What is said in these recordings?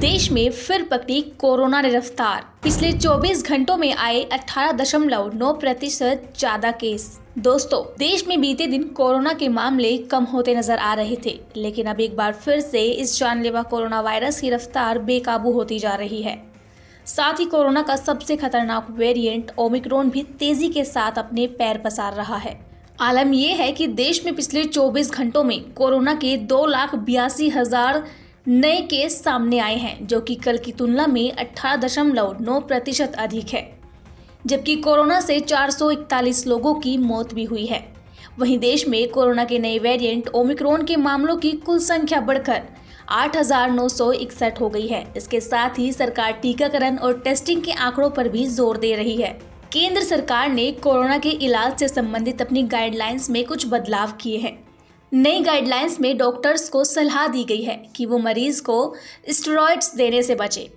देश में फिर पकड़ी कोरोना ने रफ्तार पिछले 24 घंटों में आए 18.9 प्रतिशत ज़्यादा केस। दोस्तों, देश में बीते दिन कोरोना के मामले कम होते नज़र आ रहे थे, लेकिन अब एक बार फिर से इस जानलेवा कोरोना वायरस की रफ्तार बेकाबू होती जा रही है। साथ ही कोरोना का सबसे खतरनाक वेरिएंट ओमिक्रॉन भी तेज़ी के साथ अपने पैर पसार रहा है। आलम यह है कि देश में पिछले 24 घंटों में कोरोना के दो लाख बयासी हज़ार नए केस सामने आए हैं, जो कि कल की तुलना में अठारह दशमलव नौ प्रतिशत अधिक है। जबकि कोरोना से 441 लोगों की मौत भी हुई है। वहीं देश में कोरोना के नए वेरिएंट ओमिक्रॉन के मामलों की कुल संख्या बढ़कर आठ हज़ार नौ सौ इकसठ हो गई है। इसके साथ ही सरकार टीकाकरण और टेस्टिंग के आंकड़ों पर भी ज़ोर दे रही है। केंद्र सरकार ने कोरोना के इलाज से संबंधित अपनी गाइडलाइंस में कुछ बदलाव किए हैं। नई गाइडलाइंस में डॉक्टर्स को सलाह दी गई है कि वो मरीज़ को स्टेरॉइड्स देने से बचे।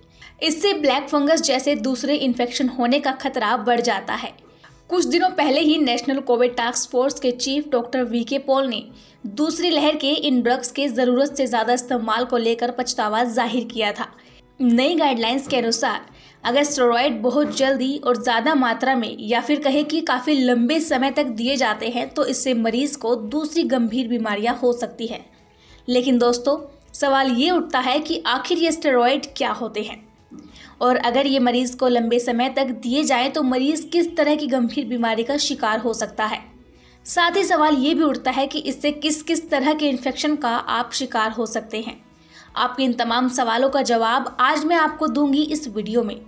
इससे ब्लैक फंगस जैसे दूसरे इन्फेक्शन होने का खतरा बढ़ जाता है। कुछ दिनों पहले ही नेशनल कोविड टास्क फोर्स के chief doctor V K Paul ने दूसरी लहर के इन ड्रग्स के ज़रूरत से ज़्यादा इस्तेमाल को लेकर पछतावा ज़ाहिर किया था। नई गाइडलाइंस के अनुसार, अगर स्टेरॉयड बहुत जल्दी और ज़्यादा मात्रा में या फिर कहे कि काफ़ी लंबे समय तक दिए जाते हैं तो इससे मरीज़ को दूसरी गंभीर बीमारियाँ हो सकती हैं। लेकिन दोस्तों, सवाल ये उठता है कि आखिर ये स्टेरॉयड क्या होते हैं? और अगर ये मरीज़ को लंबे समय तक दिए जाए तो मरीज़ किस तरह की गंभीर बीमारी का शिकार हो सकता है? साथ ही सवाल ये भी उठता है कि इससे किस किस तरह के इन्फेक्शन का आप शिकार हो सकते हैं? आपके इन तमाम सवालों का जवाब आज मैं आपको दूँगी इस वीडियो में।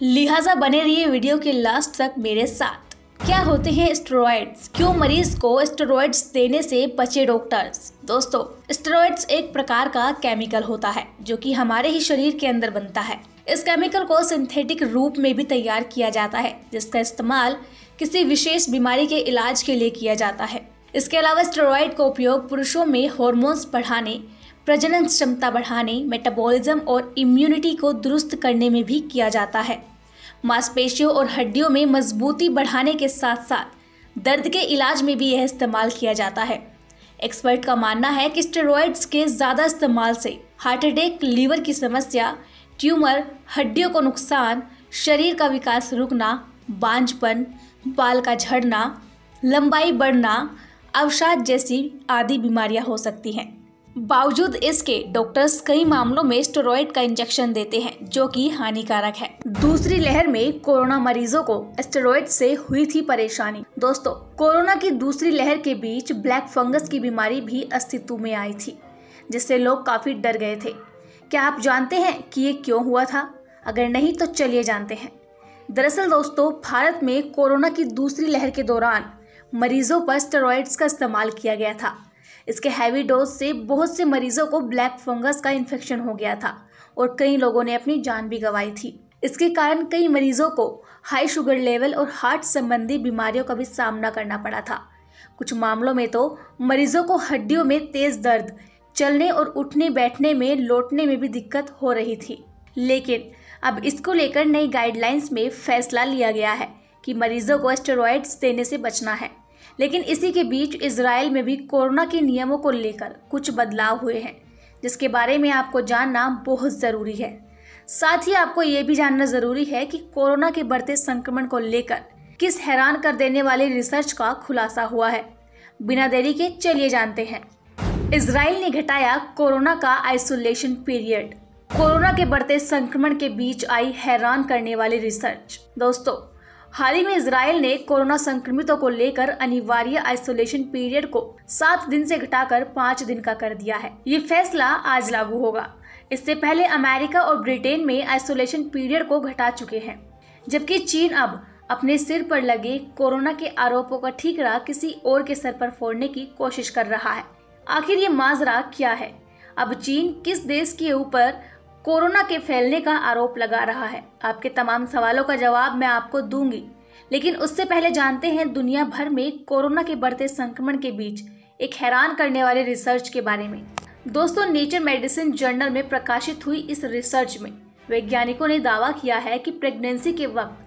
लिहाजा बने रहिए वीडियो के लास्ट तक मेरे साथ। क्या होते हैं स्टेरॉइड्स क्यों मरीज़ को स्टेरॉइड्स देने से बचे डॉक्टर्स दोस्तों स्टेरॉइड्स एक प्रकार का केमिकल होता है, जो कि हमारे ही शरीर के अंदर बनता है। इस केमिकल को सिंथेटिक रूप में भी तैयार किया जाता है, जिसका इस्तेमाल किसी विशेष बीमारी के इलाज के लिए किया जाता है। इसके अलावा स्टेरॉइड का उपयोग पुरुषों में हॉर्मोन्स बढ़ाने, प्रजनन क्षमता बढ़ाने मेटाबॉलिज्म और इम्यूनिटी को दुरुस्त करने में भी किया जाता है। मांसपेशियों और हड्डियों में मजबूती बढ़ाने के साथ साथ दर्द के इलाज में भी यह इस्तेमाल किया जाता है। एक्सपर्ट का मानना है कि स्टेरॉइड्स के ज़्यादा इस्तेमाल से हार्ट अटैक लीवर की समस्या ट्यूमर, हड्डियों को नुकसान, शरीर का विकास रुकना, बांझपन, बाल का झड़ना, लंबाई बढ़ना, अवसाद जैसी आदि बीमारियाँ हो सकती हैं। बावजूद इसके, डॉक्टर्स कई मामलों में स्टेरॉइड का इंजेक्शन देते हैं, जो कि हानिकारक है। दूसरी लहर में कोरोना मरीजों को स्टेरॉइड से हुई थी परेशानी। दोस्तों, कोरोना की दूसरी लहर के बीच ब्लैक फंगस की बीमारी भी अस्तित्व में आई थी, जिससे लोग काफ़ी डर गए थे। क्या आप जानते हैं कि ये क्यों हुआ था? अगर नहीं तो चलिए जानते हैं। दरअसल दोस्तों, भारत में कोरोना की दूसरी लहर के दौरान मरीजों पर स्टेरॉइड्स का इस्तेमाल किया गया था। इसके हैवी डोज से बहुत से मरीजों को ब्लैक फंगस का इन्फेक्शन हो गया था और कई लोगों ने अपनी जान भी गंवाई थी। इसके कारण कई मरीजों को हाई शुगर लेवल और हार्ट संबंधी बीमारियों का भी सामना करना पड़ा था। कुछ मामलों में तो मरीजों को हड्डियों में तेज दर्द चलने और उठने बैठने में लौटने में भी दिक्कत हो रही थी। लेकिन अब इसको लेकर नई गाइडलाइंस में फैसला लिया गया है कि मरीजों को स्टेरॉइड्स देने से बचना है। लेकिन इसी के बीच इसराइल में भी कोरोना के नियमों को लेकर कुछ बदलाव हुए हैं, जिसके बारे में आपको जानना बहुत ज़रूरी है। साथ ही आपको ये भी जानना ज़रूरी है कि कोरोना के बढ़ते संक्रमण को लेकर किस हैरान कर देने वाले रिसर्च का खुलासा हुआ है। बिना देरी के चलिए जानते हैं। इसराइल ने घटाया कोरोना का आइसोलेशन पीरियड। कोरोना के बढ़ते संक्रमण के बीच आई हैरान करने वाली रिसर्च। दोस्तों, हाल ही में इसराइल ने कोरोना संक्रमितों को लेकर अनिवार्य आइसोलेशन पीरियड को सात दिन से घटाकर पाँच दिन का कर दिया है। ये फैसला आज लागू होगा। इससे पहले अमेरिका और ब्रिटेन में आइसोलेशन पीरियड को घटा चुके हैं, जबकि चीन अब अपने सिर पर लगे कोरोना के आरोपों का ठीकरा किसी और के सर पर फोड़ने की कोशिश कर रहा है। आखिर ये माजरा क्या है? अब चीन किस देश के ऊपर कोरोना के फैलने का आरोप लगा रहा है? आपके तमाम सवालों का जवाब मैं आपको दूँगी। लेकिन उससे पहले जानते हैं दुनिया भर में कोरोना के बढ़ते संक्रमण के बीच एक हैरान करने वाले रिसर्च के बारे में। दोस्तों, नेचर मेडिसिन जर्नल में प्रकाशित हुई इस रिसर्च में वैज्ञानिकों ने दावा किया है कि प्रेगनेंसी के वक्त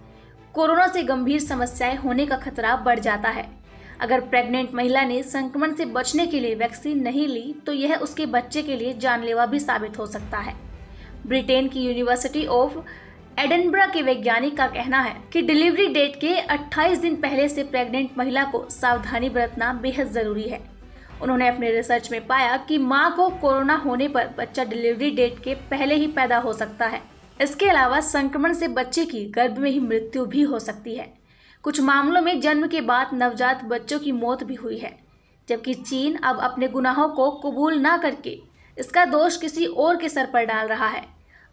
कोरोना से गंभीर समस्याएँ होने का खतरा बढ़ जाता है। अगर प्रेग्नेंट महिला ने संक्रमण से बचने के लिए वैक्सीन नहीं ली तो यह उसके बच्चे के लिए जानलेवा भी साबित हो सकता है। ब्रिटेन की यूनिवर्सिटी ऑफ़ एडनब्रा के वैज्ञानिक का कहना है कि डिलीवरी डेट के 28 दिन पहले से प्रेग्नेंट महिला को सावधानी बरतना बेहद ज़रूरी है। उन्होंने अपने रिसर्च में पाया कि माँ को कोरोना होने पर बच्चा डिलीवरी डेट के पहले ही पैदा हो सकता है। इसके अलावा संक्रमण से बच्चे की गर्भ में ही मृत्यु भी हो सकती है। कुछ मामलों में जन्म के बाद नवजात बच्चों की मौत भी हुई है, जबकि चीन अब अपने गुनाहों को कबूल न करके इसका दोष किसी और के सर पर डाल रहा है।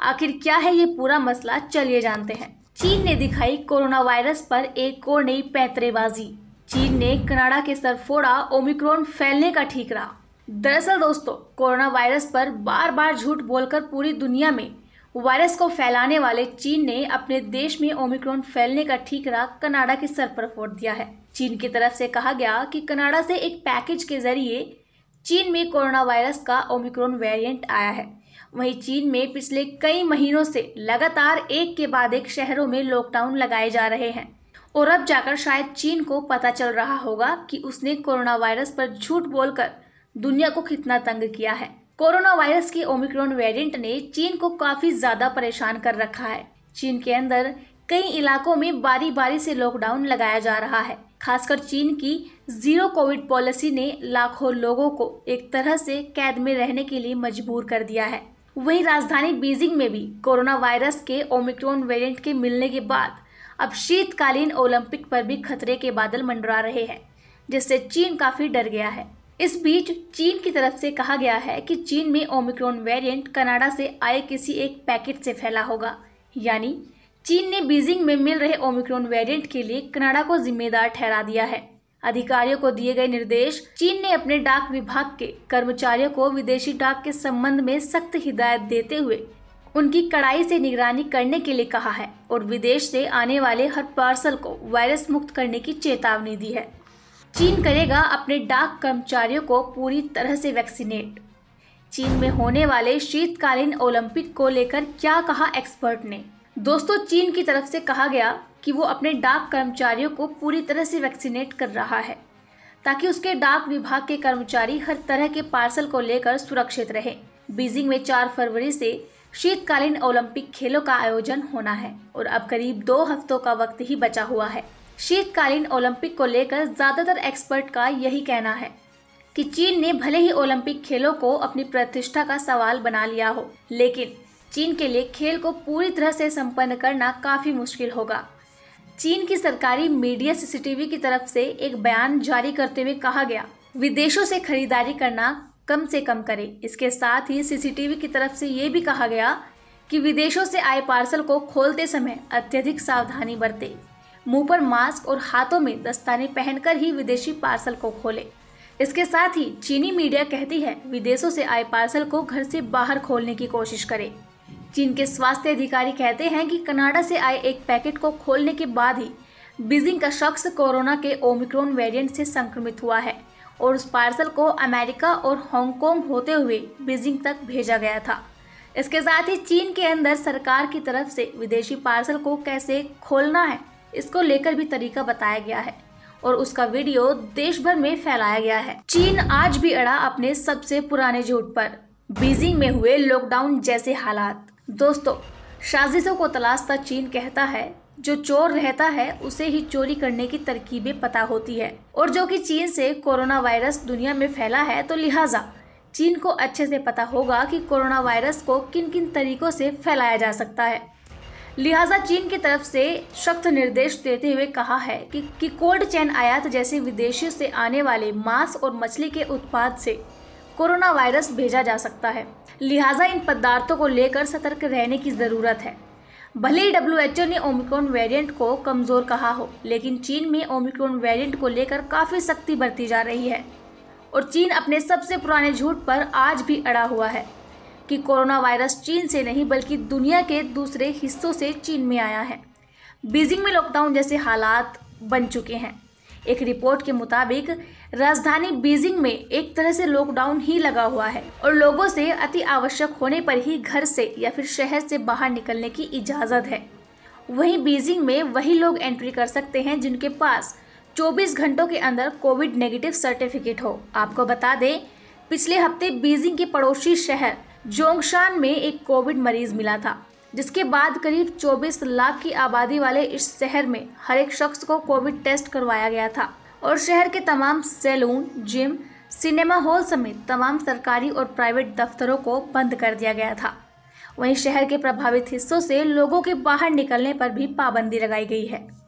आखिर क्या है ये पूरा मसला, चलिए जानते हैं। चीन ने दिखाई कोरोना वायरस पर एक और नई पैतरेबाजी। चीन ने कनाडा के सर फोड़ा, ओमिक्रॉन फैलने का ठीकरा। दरअसल दोस्तों, कोरोना वायरस पर बार बार झूठ बोलकर पूरी दुनिया में वायरस को फैलाने वाले चीन ने अपने देश में ओमिक्रॉन फैलने का ठीकरा कनाडा के सर पर फोड़ दिया है। चीन की तरफ़ से कहा गया कि कनाडा से एक पैकेज के ज़रिए चीन में कोरोना वायरस का ओमिक्रॉन वेरिएंट आया है। वहीं चीन में पिछले कई महीनों से लगातार एक के बाद एक शहरों में लॉकडाउन लगाए जा रहे हैं। और अब जाकर शायद चीन को पता चल रहा होगा कि उसने कोरोना वायरस पर झूठ बोलकर दुनिया को कितना तंग किया है। कोरोना वायरस के ओमिक्रॉन वेरिएंट ने चीन को काफ़ी ज़्यादा परेशान कर रखा है। चीन के अंदर कई इलाकों में बारी बारी से लॉकडाउन लगाया जा रहा है। खासकर चीन की ज़ीरो कोविड पॉलिसी ने लाखों लोगों को एक तरह से कैद में रहने के लिए मजबूर कर दिया है। वहीं राजधानी बीजिंग में भी कोरोना वायरस के ओमिक्रॉन वेरिएंट के मिलने के बाद अब शीतकालीन ओलंपिक पर भी खतरे के बादल मंडरा रहे हैं, जिससे चीन काफ़ी डर गया है। इस बीच चीन की तरफ़ से कहा गया है कि चीन में ओमिक्रॉन वेरिएंट कनाडा से आए किसी एक पैकेट से फैला होगा। यानी, चीन ने बीजिंग में मिल रहे ओमिक्रॉन वेरिएंट के लिए कनाडा को जिम्मेदार ठहरा दिया है। अधिकारियों को दिए गए निर्देश, चीन ने अपने डाक विभाग के कर्मचारियों को विदेशी डाक के संबंध में सख्त हिदायत देते हुए उनकी कड़ाई से निगरानी करने के लिए कहा है और विदेश से आने वाले हर पार्सल को वायरस मुक्त करने की चेतावनी दी है। चीन करेगा अपने डाक कर्मचारियों को पूरी तरह से वैक्सीनेट। चीन में होने वाले शीतकालीन ओलंपिक को लेकर क्या कहा एक्सपर्ट ने? दोस्तों, चीन की तरफ़ से कहा गया कि वो अपने डाक कर्मचारियों को पूरी तरह से वैक्सीनेट कर रहा है, ताकि उसके डाक विभाग के कर्मचारी हर तरह के पार्सल को लेकर सुरक्षित रहे। बीजिंग में 4 फरवरी से शीतकालीन ओलंपिक खेलों का आयोजन होना है और अब करीब दो हफ्तों का वक्त ही बचा हुआ है। शीतकालीन ओलंपिक को लेकर ज़्यादातर एक्सपर्ट का यही कहना है कि चीन ने भले ही ओलंपिक खेलों को अपनी प्रतिष्ठा का सवाल बना लिया हो, लेकिन चीन के लिए खेल को पूरी तरह से संपन्न करना काफ़ी मुश्किल होगा। चीन की सरकारी मीडिया सीसीटीवी की तरफ़ से एक बयान जारी करते हुए कहा गया, विदेशों से खरीदारी करना कम से कम करें। इसके साथ ही सीसीटीवी की तरफ़ से ये भी कहा गया कि विदेशों से आए पार्सल को खोलते समय अत्यधिक सावधानी बरते। मुँह पर मास्क और हाथों में दस्ताने पहनकर ही विदेशी पार्सल को खोले। इसके साथ ही चीनी मीडिया कहती है, विदेशों से आए पार्सल को घर से बाहर खोलने की कोशिश करें। चीन के स्वास्थ्य अधिकारी कहते हैं कि कनाडा से आए एक पैकेट को खोलने के बाद ही बीजिंग का शख्स कोरोना के ओमिक्रॉन वेरिएंट से संक्रमित हुआ है और उस पार्सल को अमेरिका और हांगकांग होते हुए बीजिंग तक भेजा गया था। इसके साथ ही चीन के अंदर सरकार की तरफ़ से विदेशी पार्सल को कैसे खोलना है इसको लेकर भी तरीका बताया गया है और उसका वीडियो देश भर में फैलाया गया है। चीन आज भी अड़ा अपने सबसे पुराने झूठ पर, बीजिंग में हुए लॉकडाउन जैसे हालात। दोस्तों, साजिशों को तलाशता चीन कहता है, जो चोर रहता है, उसे ही चोरी करने की तरकीबें पता होती है। और जो कि चीन से कोरोना वायरस दुनिया में फैला है तो लिहाजा चीन को अच्छे से पता होगा कि कोरोना वायरस को किन किन तरीकों से फैलाया जा सकता है। लिहाजा चीन की तरफ़ से सख्त निर्देश देते हुए कहा है कि, कि कोल्ड चैन आयात जैसे विदेशियों से आने वाले मांस और मछली के उत्पाद से कोरोना वायरस भेजा जा सकता है। लिहाजा इन पदार्थों को लेकर सतर्क रहने की ज़रूरत है। भले ही डब्ल्यू ने ओमिक्रॉन वेरिएंट को कमज़ोर कहा हो लेकिन चीन में ओमिक्रॉन वेरिएंट को लेकर काफ़ी सख्ती बरती जा रही है। और चीन अपने सबसे पुराने झूठ पर आज भी अड़ा हुआ है। कि कोरोना वायरस चीन से नहीं, बल्कि दुनिया के दूसरे हिस्सों से चीन में आया है। बीजिंग में लॉकडाउन जैसे हालात बन चुके हैं। एक रिपोर्ट के मुताबिक, राजधानी बीजिंग में एक तरह से लॉकडाउन ही लगा हुआ है और लोगों से अति आवश्यक होने पर ही घर से या फिर शहर से बाहर निकलने की इजाज़त है। वहीं बीजिंग में वही लोग एंट्री कर सकते हैं जिनके पास 24 घंटों के अंदर कोविड नेगेटिव सर्टिफिकेट हो। आपको बता दें, पिछले हफ़्ते बीजिंग के पड़ोसी शहर जोंगशान में एक कोविड मरीज़ मिला था, जिसके बाद करीब 24 लाख की आबादी वाले इस शहर में हर एक शख्स को कोविड टेस्ट करवाया गया था। और शहर के तमाम सैलून, जिम, सिनेमा हॉल समेत तमाम सरकारी और प्राइवेट दफ्तरों को बंद कर दिया गया था। वहीं शहर के प्रभावित हिस्सों से लोगों के बाहर निकलने पर भी पाबंदी लगाई गई है।